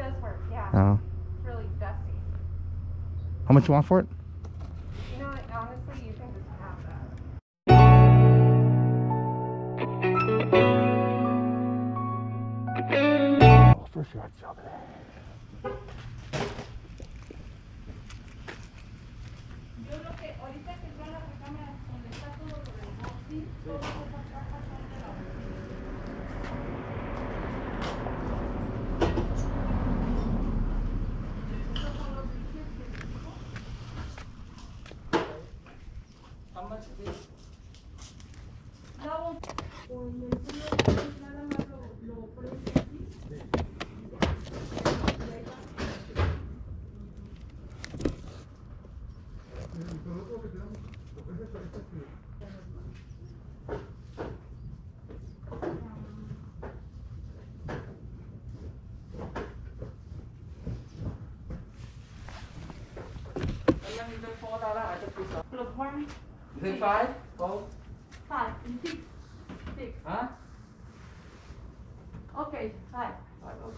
does work, yeah. Oh. It's really dusty. How much you want for it? You know what, honestly, you can just have that. Oh, first yard sale today. Yo lo que ahorita que fue la recámara donde está todo lo del Los one, Is it five? Both? five, and six, six. Huh? Okay, five. Five, okay.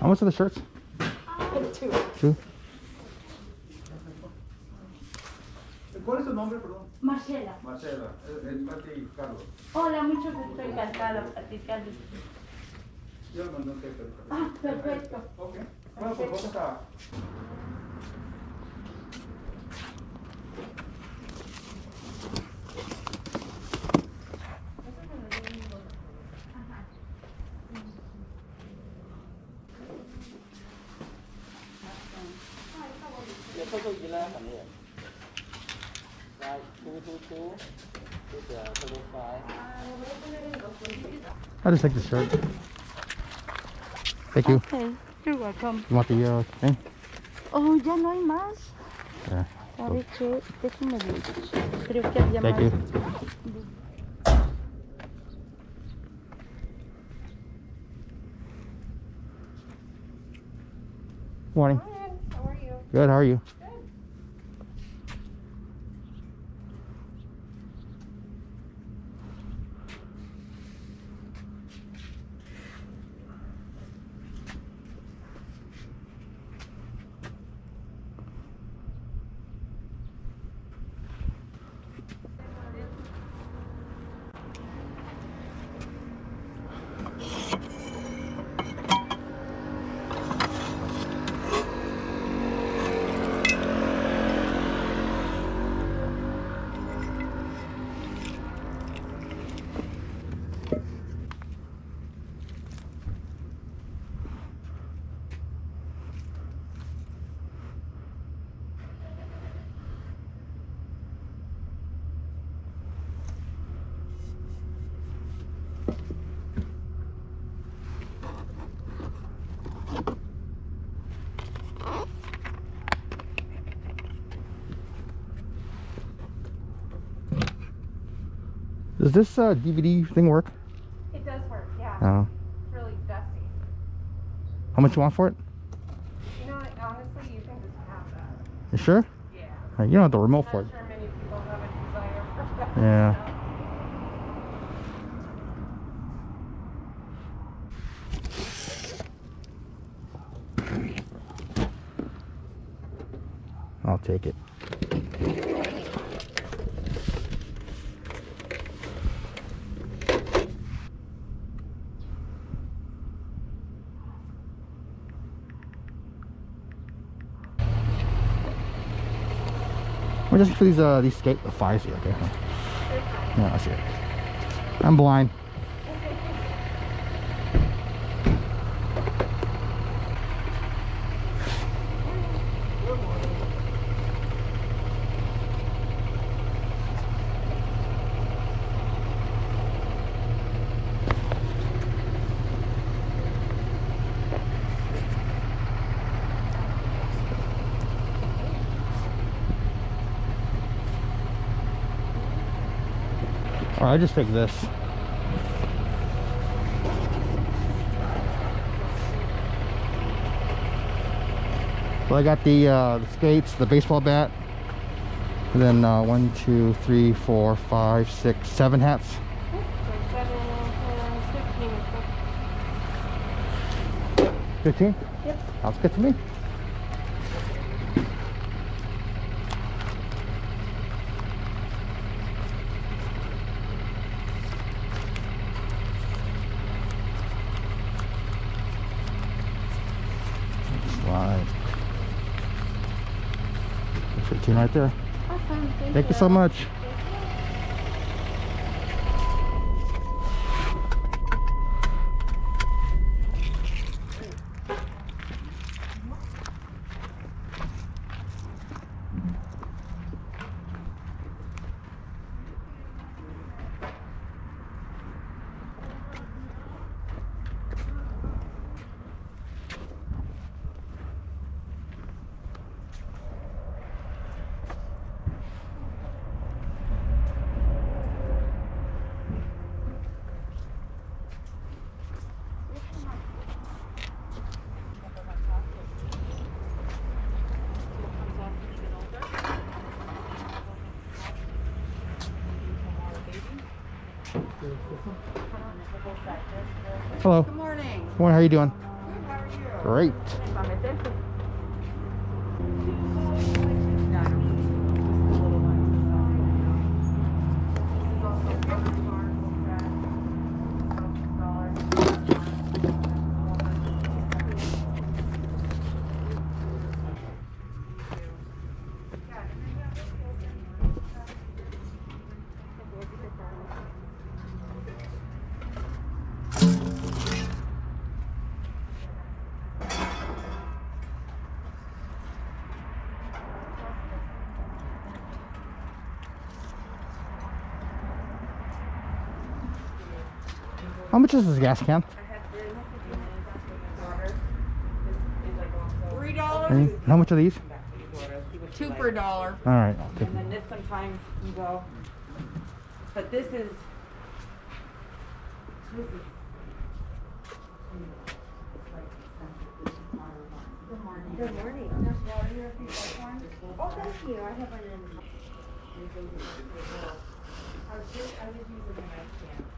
How much are the shirts? Um, two. Two. ¿Cuál es su nombre, perdón? Marcela. Marcela, eh, eh, es, es Pati Carlos. Hola, mucho gusto, encantada de platicar. Yo le mandé un texto. Ah, perfecto. Ok. Uh. I just like the shirt. Thank you. Okay, you're welcome. You want the uh, thing? Oh, ya no hay más. Yeah. ¿Sabe qué? Déjame ver. Creo que había Thank más. you. Morning. Hi, how are you? Good. How are you? Does this uh, DVD thing work? It does work, yeah. Oh. It's really dusty. How much you want for it? You know what, honestly, you can just have that. You sure? Yeah. Uh, You don't have the remote for it. sure many people have a desire for that. Yeah. I'll take it. Just for these uh these skate the fire seat, okay. Yeah, I see it. I'm blind. I just take this. So I got the, uh, the skates, the baseball bat, And then uh, one, two, three, four, five, six, seven hats. So seven, ten, fifteen and 15? Yep. Sounds good to me. Slide. 15 right there. Awesome. Thank, Thank you so much. Hello. Good morning. Good morning. How are you doing? Good, how are you? Great. Much is this gas can? Three dollars, how much are these? two per dollar. All right. I'll take And then this sometimes can go, but this is, this is. Good morning. Oh, thank you. I have one in. I was just, I was using the mic stand.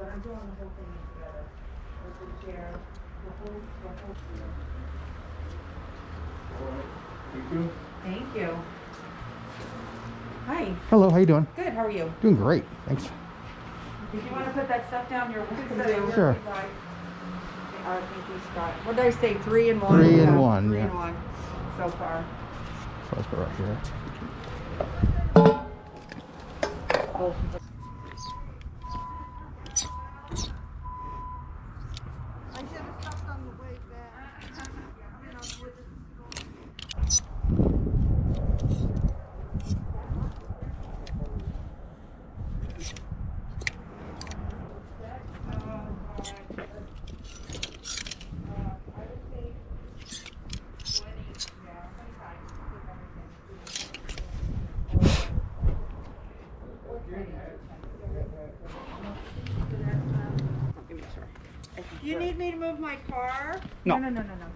But I'm doing the whole thing together, with the chair, the whole, the whole. Thank you. Thank you. Hi, Hello. How you doing? good, how are you? Doing great. Thanks. Did you wanna put that stuff down, you're welcome to. Sure. Uh, thank you, Scott. What did I say, three and one? Three and one, Three yeah. and one, so far. So let's go right here. Do you need me to move my car? No. No, no, no, no.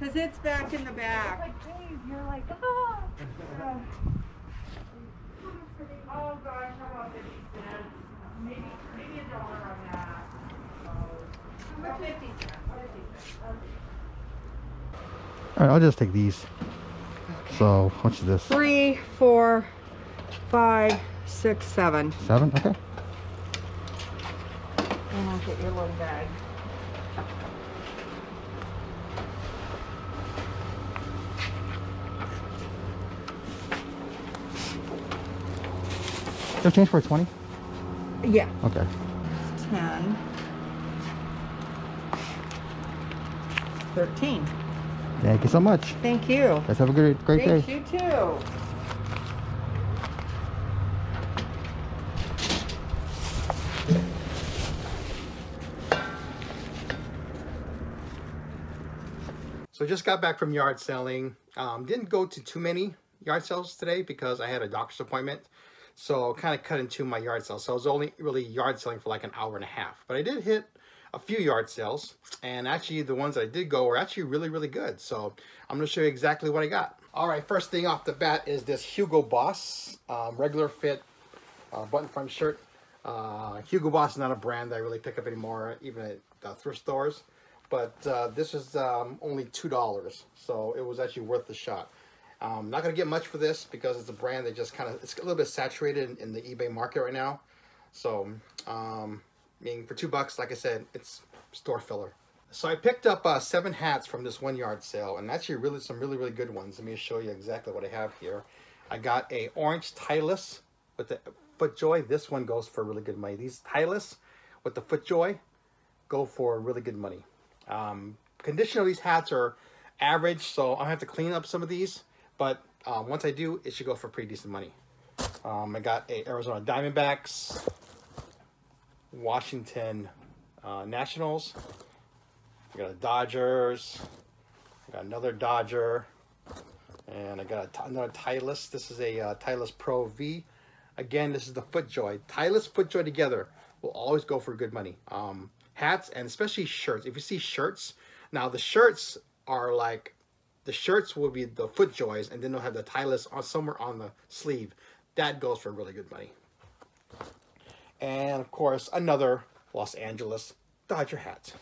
Cause it's back in the back. You're like, oh. Oh gosh, how about fifty cents? Maybe, maybe a dollar on that. About fifty cents. All right. I'll just take these. So how much is this? Three, four, five, six, seven. Seven. Okay. And I'll get your little bag. They'll change for a twenty. Yeah. Okay. Ten. Thirteen. Thank you so much. Thank you. Let's have a great great Thanks, day. you too. So just got back from yard selling. Um, didn't go to too many yard sales today because I had a doctor's appointment. So kind of cut into my yard sale. So I was only really yard selling for like an hour and a half. But I did hit a few yard sales. And actually, the ones that I did go were actually really, really good. So I'm going to show you exactly what I got. All right, first thing off the bat is this Hugo Boss um, regular fit uh, button front shirt. Uh, Hugo Boss is not a brand that I really pick up anymore, even at uh, thrift stores. But uh, this is um, only $2, so it was actually worth the shot. Um, not going to get much for this because it's a brand that just kind of, it's a little bit saturated in, in the eBay market right now. So, um, I mean, for two bucks, like I said, it's store filler. So I picked up uh, seven hats from this one yard sale, and actually really some really, really good ones. Let me show you exactly what I have here. I got a orange Titleist with the FootJoy. This one goes for really good money. These Titleist with the FootJoy go for really good money. Um, condition of these hats are average, so I have to clean up some of these. But um, once I do, it should go for pretty decent money. Um, I got a Arizona Diamondbacks, Washington uh, Nationals. I got a Dodgers. I got another Dodger. And I got another Titleist. This is a uh, Pro V. Again, this is the FootJoy. Titleist FootJoy together will always go for good money. Um, hats and especially shirts. If you see shirts, now the shirts are like, the shirts will be the FootJoys and then they'll have the Titleist on somewhere on the sleeve. That goes for really good money. And of course, another Los Angeles Dodger hat.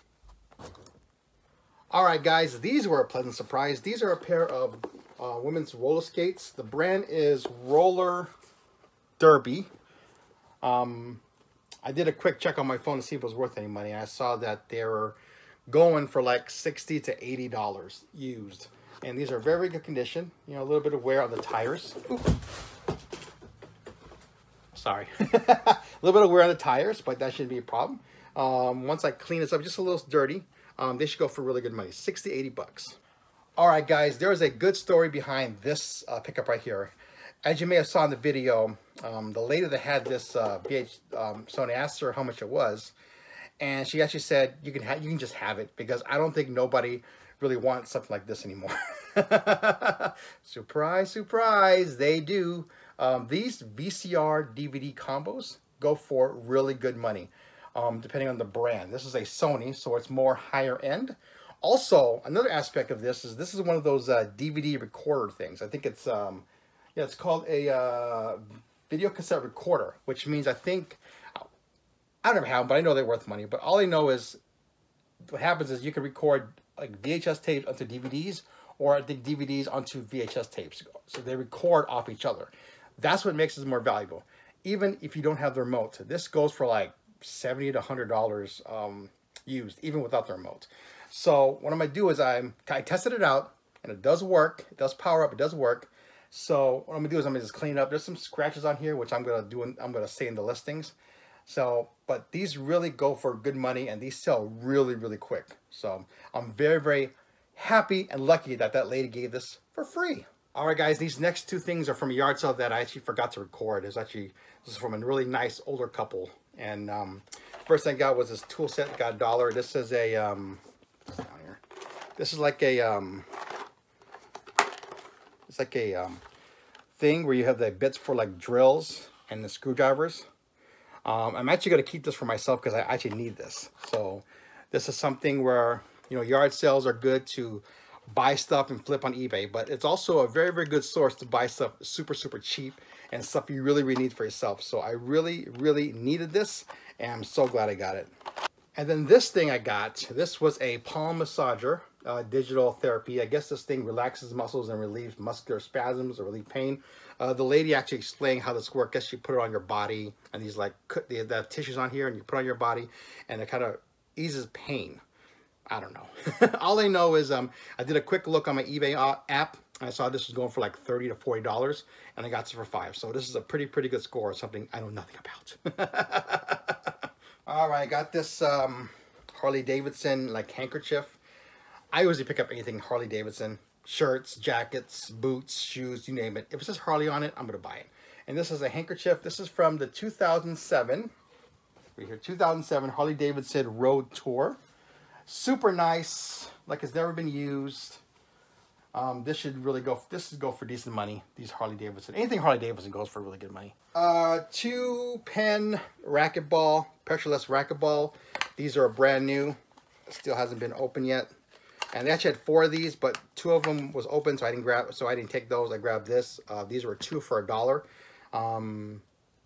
All right, guys, these were a pleasant surprise. These are a pair of uh, women's roller skates. The brand is Roller Derby. Um, I did a quick check on my phone to see if it was worth any money. I saw that they were going for like 60 to 80 dollars used. And these are very good condition. You know, a little bit of wear on the tires. Ooh. Sorry. a little bit of wear on the tires, but that shouldn't be a problem. Um, once I clean this up, just a little dirty, um, they should go for really good money. 60, 80 bucks. All right, guys, there is a good story behind this uh, pickup right here. As you may have saw in the video, um, the lady that had this uh, VH, um, Sony asked her how much it was, and she actually said you can have you can just have it because I don't think nobody really want something like this anymore. surprise, surprise, they do. Um, these VCR DVD combos go for really good money, um, depending on the brand. This is a Sony, so it's more higher end. Also, another aspect of this is this is one of those uh, DVD recorder things. I think it's um, yeah, it's called a uh, video cassette recorder, which means I think, I don't know how, but I know they're worth money. But all I know is what happens is you can record like VHS tapes onto DVDs or I think DVDs onto VHS tapes. So they record off each other. That's what makes it more valuable. Even if you don't have the remote, this goes for like 70 to $100 um, used, even without the remote. So what I'm to do is I'm, I tested it out and it does work. It does power up. It does work. So what I'm gonna do is I'm gonna just clean it up. There's some scratches on here, which I'm gonna do. I'm gonna say in the listings. So, but these really go for good money and these sell really, really quick. So I'm very, very happy and lucky that that lady gave this for free. All right, guys, these next two things are from a yard sale that I actually forgot to record. It's actually, this is from a really nice older couple. And um, first thing I got was this tool set, got a dollar. This is a, um, down here. This is like a, um, it's like a um, thing where you have the bits for like drills and the screwdrivers. Um, I'm actually going to keep this for myself because I actually need this. So this is something where, you know, yard sales are good to buy stuff and flip on eBay, but it's also a very, very good source to buy stuff super, super cheap and stuff you really, really need for yourself. So I really, really needed this and I'm so glad I got it. And then this thing I got, this was a palm massager uh, digital therapy. I guess this thing relaxes muscles and relieves muscular spasms or relieve pain. Uh, the lady actually explained how this works. I guess you put it on your body and these like, they have tissues on here and you put on your body and it kind of eases pain. I don't know. All I know is um, I did a quick look on my eBay uh, app. I saw this was going for like 30 to $40 and I got it for five. So this is a pretty, pretty good score. Something I know nothing about. All right, I got this um, Harley Davidson like handkerchief. I usually pick up anything Harley Davidson. Shirts, jackets, boots, shoes, you name it. If it says Harley on it, I'm going to buy it. And this is a handkerchief. This is from the 2007, right here, 2007 Harley Davidson Road Tour. Super nice, like it's never been used. Um, this should really go, this should go for decent money, these Harley Davidson. Anything Harley Davidson goes for really good money. Uh, two Penn racquetball, pressureless racquetball. These are brand new. Still hasn't been open yet. And they actually had four of these, but two of them was open, so I didn't grab. So I didn't take those. I grabbed this. Uh, these were two for a dollar. Um,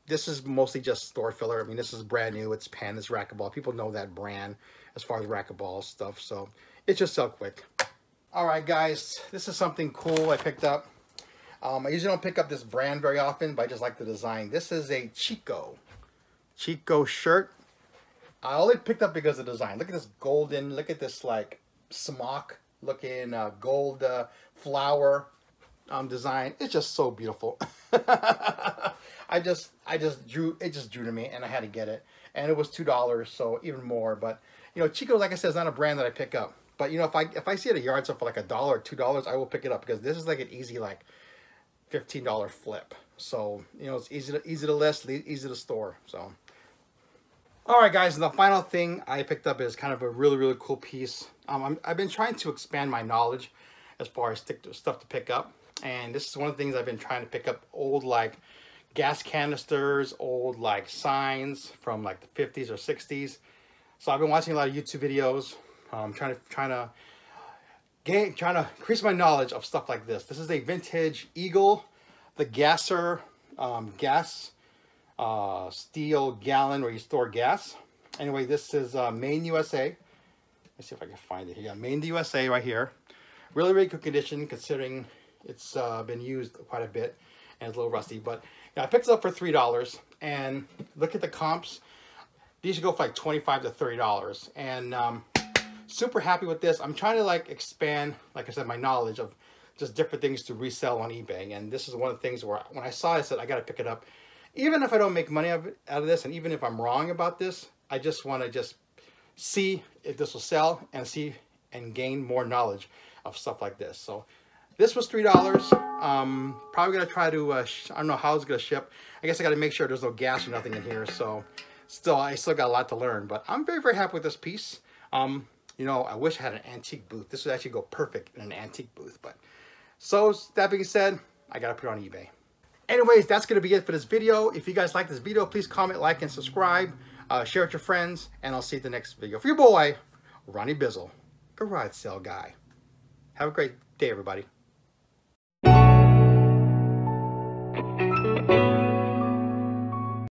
this is mostly just store filler. I mean, this is brand new. It's Pandas Racquetball. People know that brand as far as racquetball stuff. So it's just sell quick. All right, guys, this is something cool I picked up. Um, I usually don't pick up this brand very often, but I just like the design. This is a Chico. Chico shirt. I only picked up because of the design. Look at this golden, look at this like smock looking uh, gold uh, flower um, design. It's just so beautiful. I just, I just drew, it just drew to me and I had to get it. And it was $2, so even more. But, you know, Chico, like I said, is not a brand that I pick up. But, you know, if I, if I see it at a yard sale for like a dollar $2, I will pick it up because this is like an easy, like $15 flip. So, you know, it's easy to, easy to list, easy to store. So, all right, guys, the final thing I picked up is kind of a really, really cool piece. Um, i have been trying to expand my knowledge as far as stuff to pick up. And this is one of the things I've been trying to pick up old, like, gas canisters, old, like, signs from, like, the 50s or 60s. So I've been watching a lot of YouTube videos, um, trying to, trying to gain, trying to increase my knowledge of stuff like this. This is a vintage Eagle, the gasser, um, gas uh, steel gallon where you store gas. Anyway, this is uh, Maine, USA. Let's see if I can find it here. Maine, USA right here. Really, really good condition considering it's uh, been used quite a bit and it's a little rusty. But yeah, I picked it up for $3 and look at the comps. These should go for like 25 to $30. And um, super happy with this. I'm trying to like expand, like I said, my knowledge of just different things to resell on eBay. And this is one of the things where when I saw it, I said, I got to pick it up even if I don't make money out of this, and even if I'm wrong about this, I just want to just see if this will sell and see and gain more knowledge of stuff like this. So this was $3. Um, probably to try to, uh, I don't know how it's to ship. I guess I got to make sure there's no gas or nothing in here. So still, I still got a lot to learn, but I'm very, very happy with this piece. Um, you know, I wish I had an antique booth. This would actually go perfect in an antique booth, but so that being said, I got to put it on eBay. Anyways, that's going to be it for this video. If you guys like this video, please comment, like, and subscribe. Uh, share it with your friends, and I'll see you the next video. For your boy, Ronnie Bizzle, Garage Sale Guy. Have a great day, everybody.